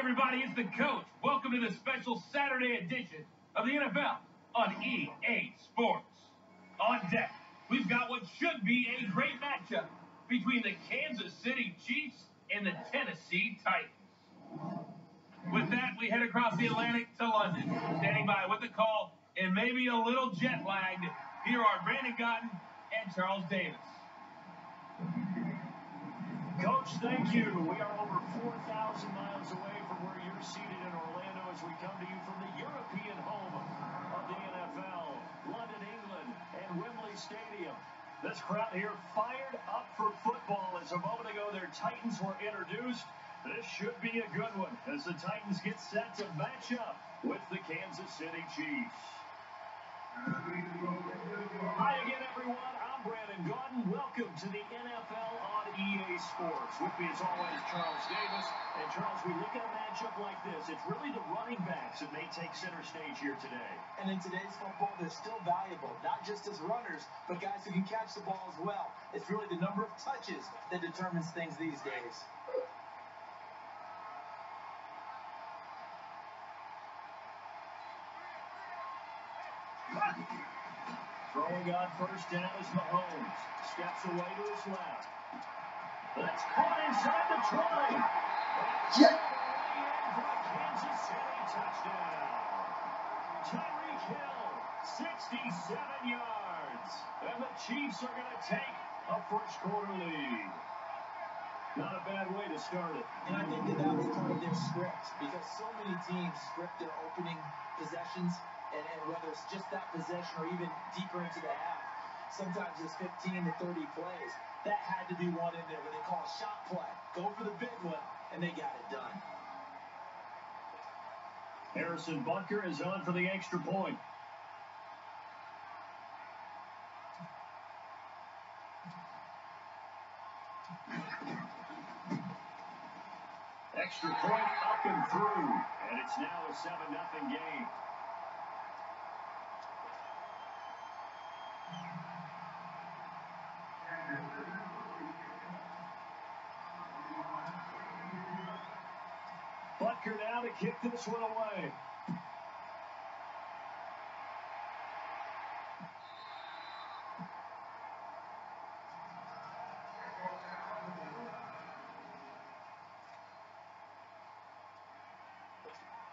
Everybody, it's the coach. Welcome to the special Saturday edition of the NFL on EA Sports. On deck, we've got what should be a great matchup between the Kansas City Chiefs and the Tennessee Titans. With that, we head across the Atlantic to London. Standing by with the call and maybe a little jet lagged, here are Brandon Gaudin and Charles Davis. Coach, thank you. We are over 4,000 miles away where you're seated in Orlando as we come to you from the European home of the NFL, London, England, and Wembley Stadium. This crowd here fired up for football as a moment ago their Titans were introduced. This should be a good one as the Titans get set to match up with the Kansas City Chiefs. Hi again, everyone. I'm Brandon Gaudin. Welcome to the NFL on EA Sports. With me, as always, Charles Davis. And Charles, we look at a matchup like this. It's really the running backs that may take center stage here today. And in today's football, they're still valuable, not just as runners, but guys who can catch the ball as well. It's really the number of touches that determines things these days. Throwing on first down is Mahomes. Steps away to his left. That's caught inside the 20. Yeah. For a Kansas City touchdown. Tyreek Hill, 67 yards. And the Chiefs are going to take a first quarter lead. Not a bad way to start it. And I think that that was part of their script because so many teams script their opening possessions and, and whether it's just that possession or even deeper into the half, sometimes it's 15 to 30 plays. That had to be one in there where they call a shot play. Go for the big one, and they got it done. Harrison Butker is on for the extra point. Extra point up and through, and it's now a 7-0 game. Butker now to kick this one away.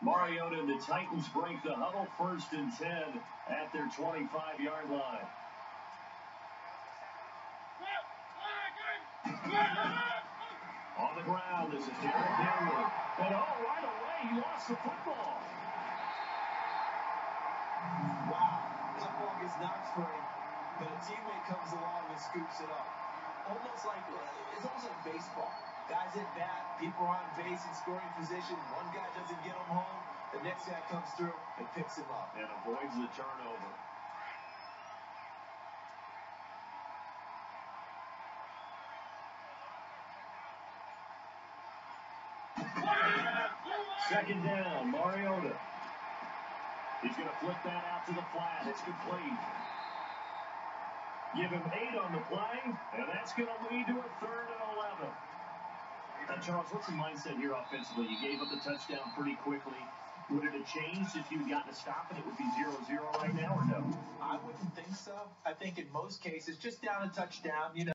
Mariota and the Titans break the huddle first and 10 at their 25-yard line. Ground, this is Derrick Henry. And oh, right away, he lost the football. Wow. That ball gets knocked free, but a teammate comes along and scoops it up. Almost like, uh, it's almost like baseball. Guys at bat, people are on base in scoring position. One guy doesn't get him home. The next guy comes through and picks him up. And avoids the turnover. Second down, Mariota. He's going to flip that out to the flat. It's complete. Give him eight on the play, and that's going to lead to a third and 11. Now, Charles, what's the mindset here offensively? You gave up the touchdown pretty quickly. Would it have changed if you had gotten a stop and it would be 0-0 right now, or no? I wouldn't think so. I think in most cases, just down a touchdown, you know.